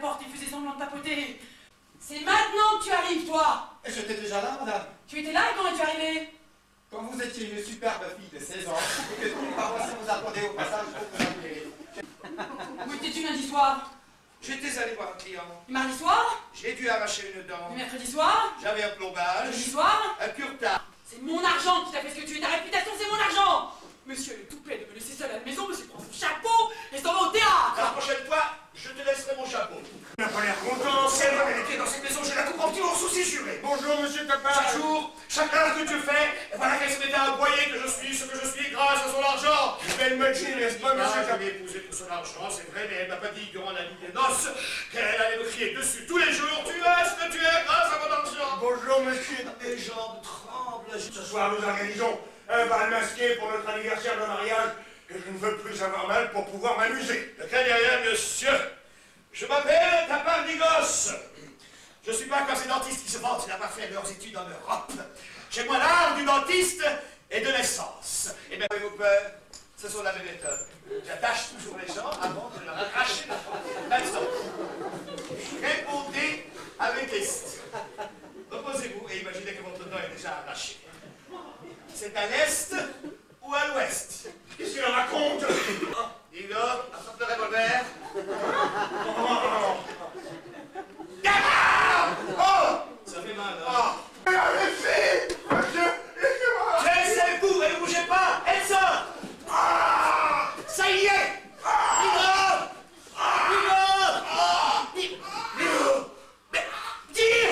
porte et faisait semblant de tapoter. C'est maintenant que tu arrives, toi Et j'étais déjà là, madame. Tu étais là quand es-tu arrivé? Quand vous étiez une superbe fille de 16 ans, et que tous les paroissiens vous attendaient au passage pour vous appeler. Où étais-tu lundi soir? J'étais allé voir un client. Mardi soir? J'ai dû arracher une dent. Le mercredi soir? J'avais un plombage. Jeudi soir? Un curta. C'est mon argent qui t'a fait ce que tu es. Ta réputation, c'est mon argent Monsieur est tout plaît de me laisser seul à la maison. Monsieur prend son chapeau et s'en va au théâtre La prochaine fois, je te laisserai mon chapeau. Il n'a pas l'air content. Si elle veut les pieds dans cette maison, je la coupe en petits morceaux, c'est juré. Bonjour, monsieur Papa. Chaque jour, chacun ce que tu fais, et voilà qu'elle se mettait à aboyer que je suis ce que je suis grâce à son argent. Belle machine, n'est-ce pas, monsieur j'avais épousé pour son argent, c'est vrai, mais elle m'a pas dit durant la nuit des noces qu'elle allait me crier dessus tous les jours. Tu es ce que tu es grâce à mon argent. Bonjour, monsieur. Mes jambes tremblent. Ce soir, nous organisons un bal masqué pour notre anniversaire de mariage et je ne veux plus avoir mal pour pouvoir m'amuser. Ne monsieur? Je m'appelle Tapardigos. Je suis pas comme ces dentistes qui se vantent d'avoir fait leurs études en Europe. J'ai moi l'art du dentiste et de l'essence. Et bien, avez-vous peur Ce sont la même méthode. J'attache toujours les gens avant de leur arracher la Maintenant, répondez à mes questions. Reposez-vous et imaginez que votre dent est déjà arrachée. C'est à l'est ou à l'ouest? Qu'est-ce qu'il raconte? Igor, attrape le revolver. Oh Ça fait mal, hein Ah, Monsieur, laissez-moi Laissez-vous et ne bougez pas Elle sort Ah Ça y est Igor Igor Igor Mais- Dis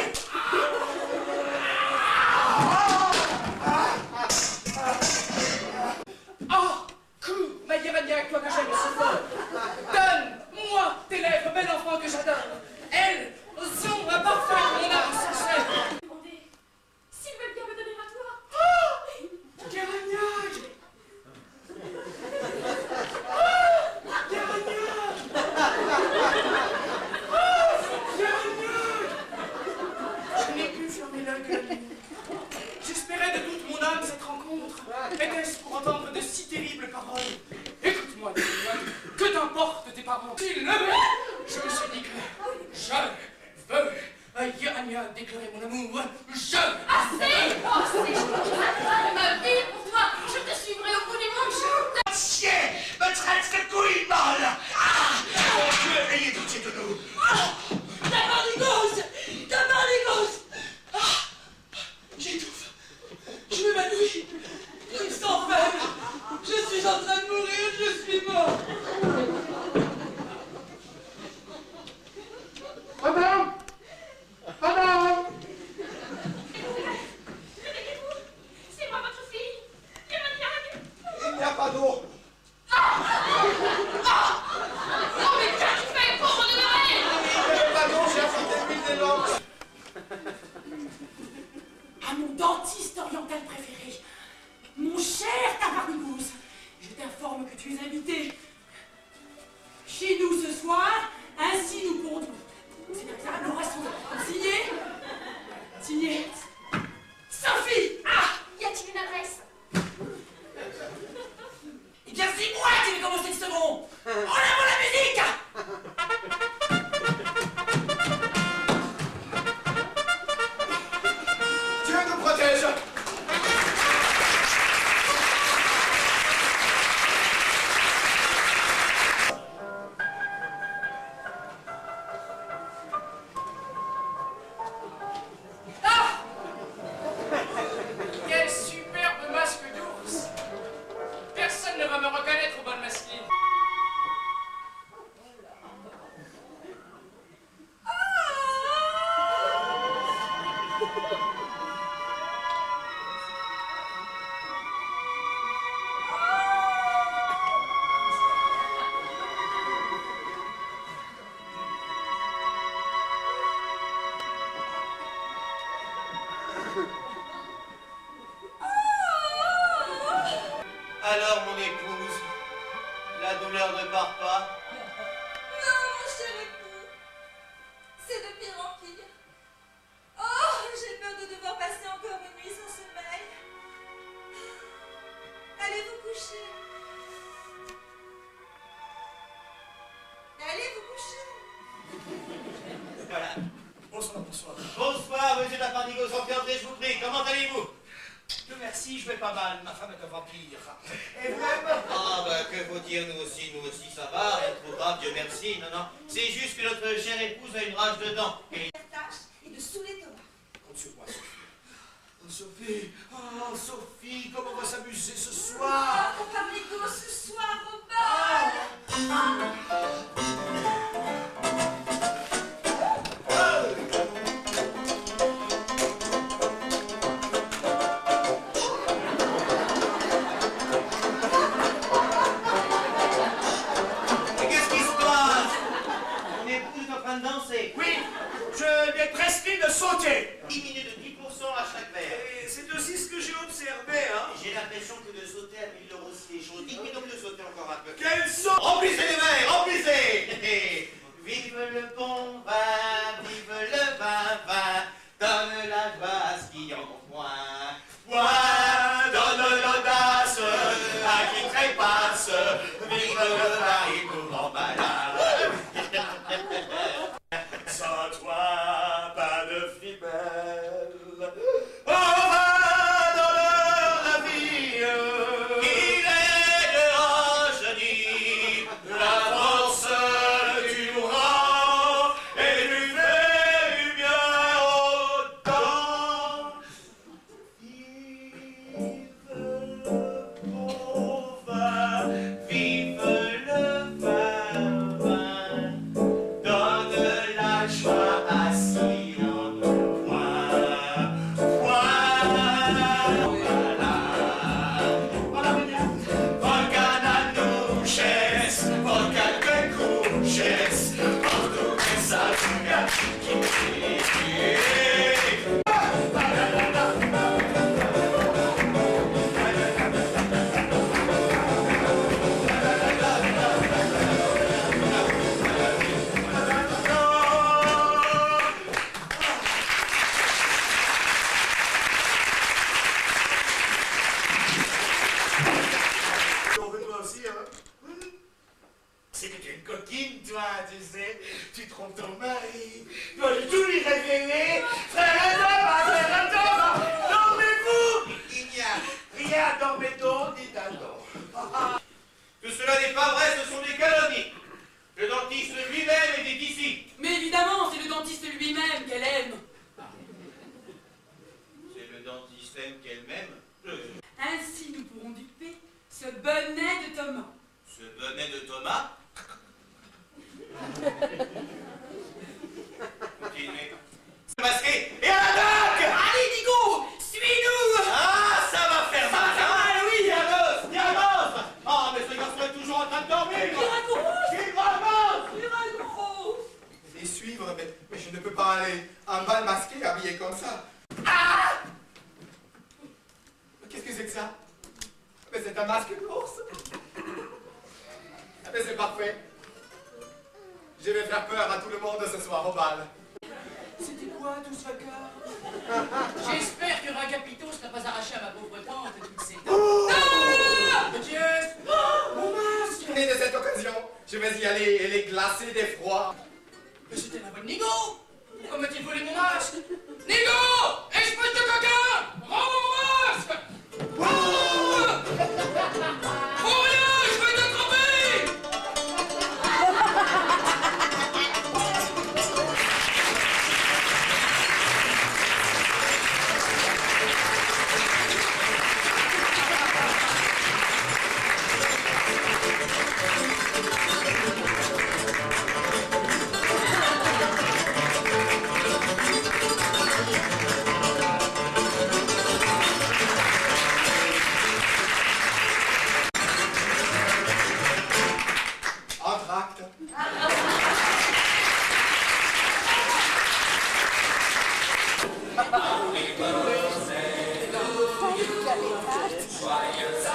Oh Coup Ma Yéraniaque, toi que j'aime si fort Donne-moi tes lèvres, bel enfant que j'adore Elles sont ma parfum, mon âme sincère Demandez s'il veut bien me donner à toi. Yéraniaque Je n'ai plus fermé l'œil que la nuit. J'espérais cette rencontre. Était-ce pour entendre de si terribles paroles. Écoute-moi, que t'importe tes parents? S'ils le veulent, je me suis dit que je veux. À Yéraniaque déclarer mon amour. Je escapador. vampire. Et même... Ah, ben, que faut dire, nous aussi, nous aussi, ça va, rien grave, Dieu merci, non, non. C'est juste que notre chère épouse a une rage de dents. Et... et de saouler Thomas. Compte sur moi, Sophie. Oh, Sophie, oh, Sophie, comment on va s'amuser ce soir? Ah, ce soir, Robert. fire.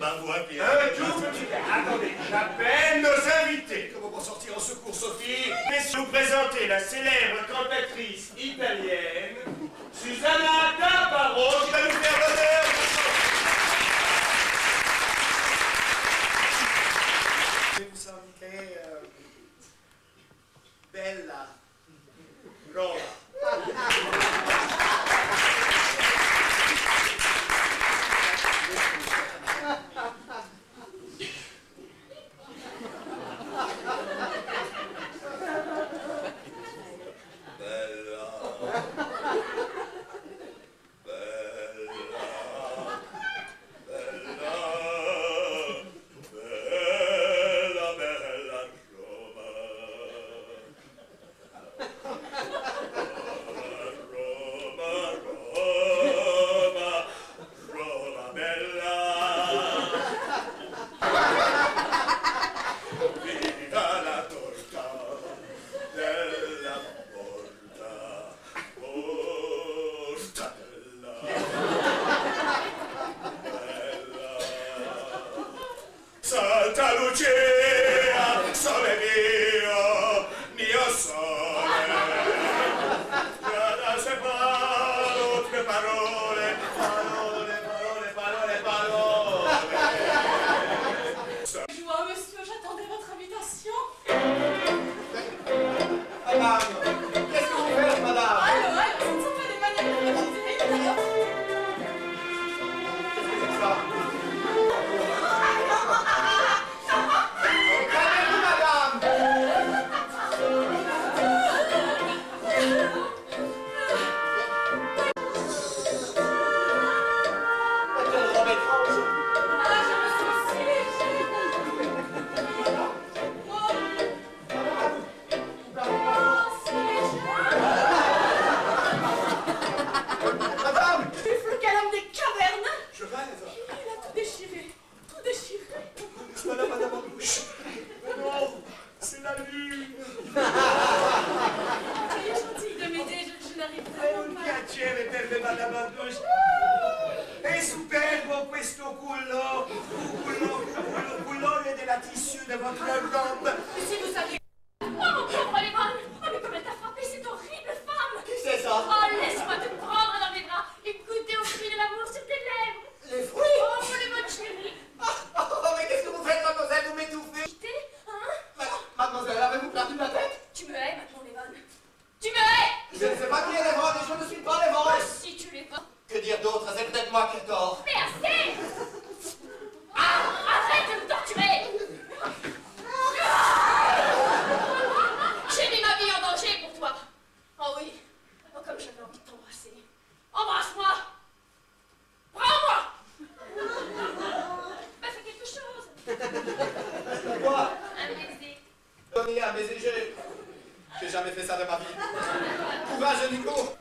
ben voilà bien. Un tout petit Attendez, j'appelle nos invités. Comment vont sortir en secours, Sophie Laissez vous présenter la célèbre cantatrice italienne, Susanna Tapparo, qui va nous faire l'honneur Je vais vous inviter euh, Bella Rola. questo culo, culo, culo, culo, culo della tissue de votre jambe. Quoi Un baiser. Donner un baiser, j'ai. J'ai jamais fait ça de ma vie. Courage, Nico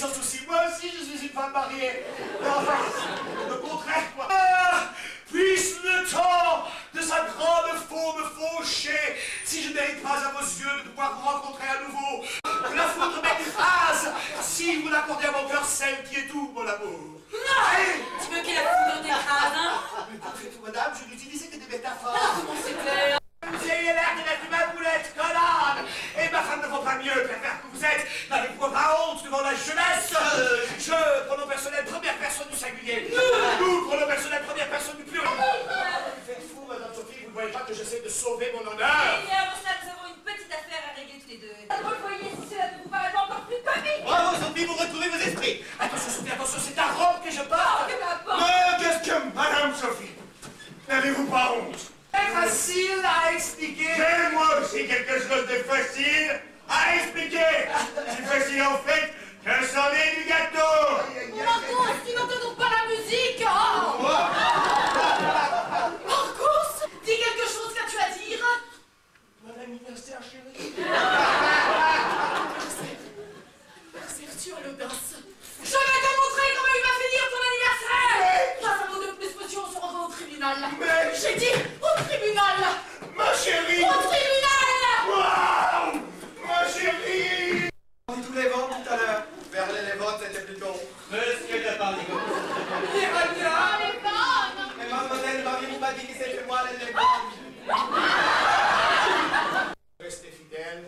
sans souci. Moi aussi, je suis une femme mariée. Enfin, tout à l'heure. Vers les c'était plutôt. Monsieur de Parigot. Qui retient Ah, les Mais mademoiselle Marie, vous m'a dit que c'était moi, les femmes. Restez fidèles.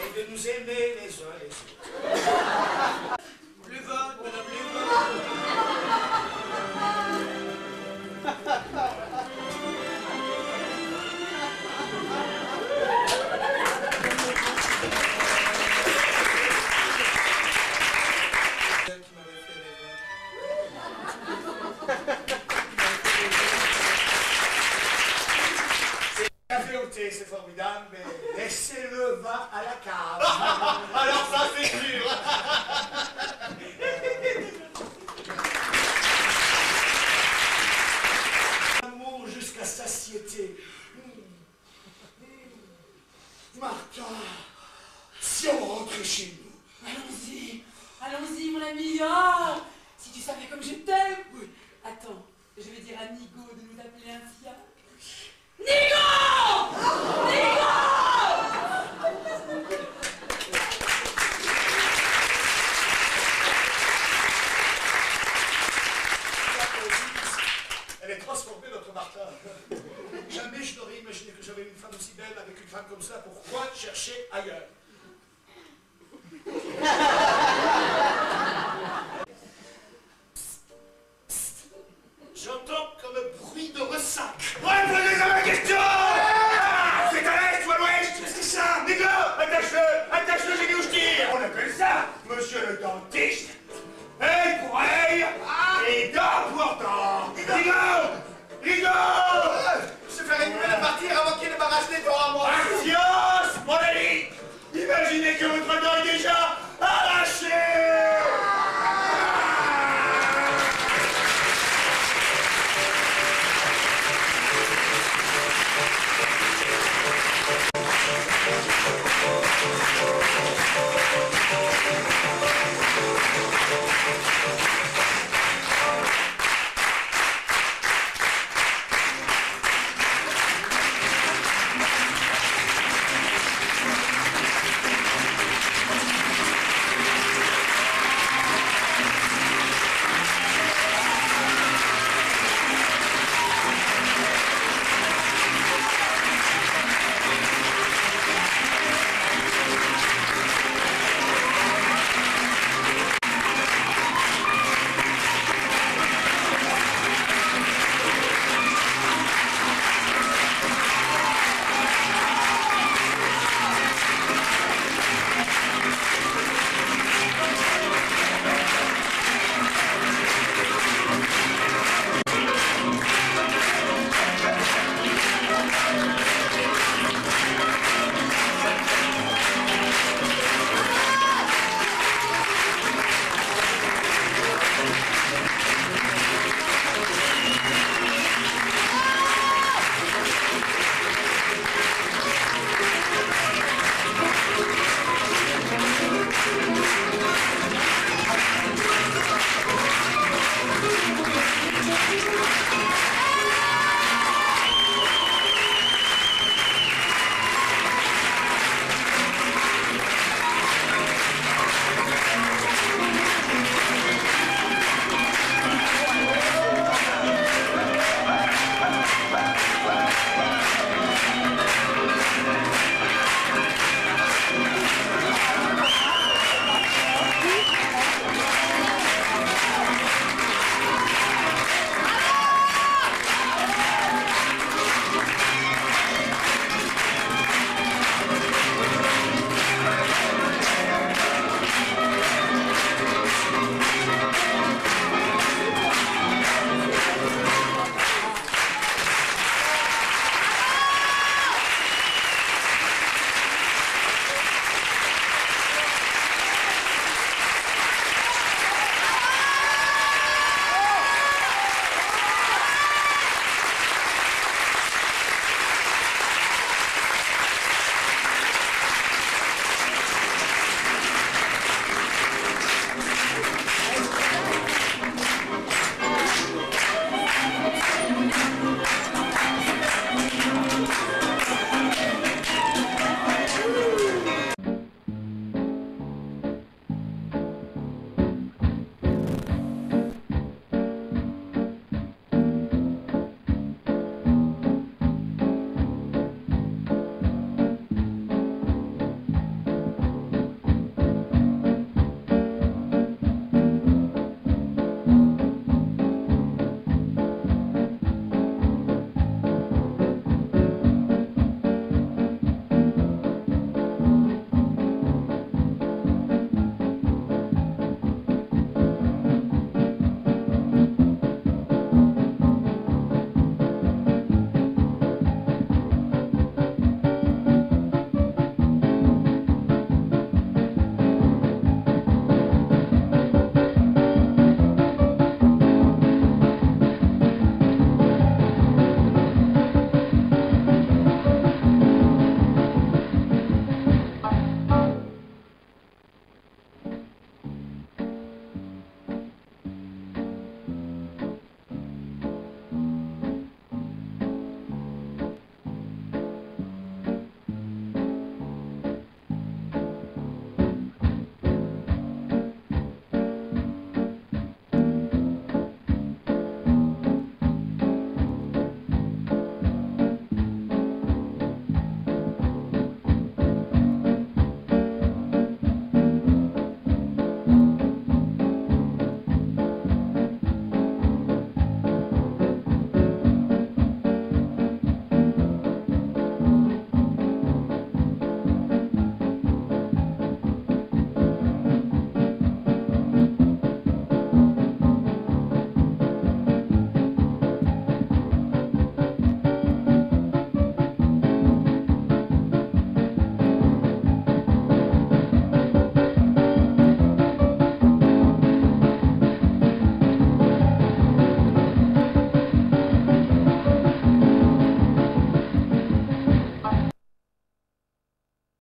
Et de nous aimer les uns les autres.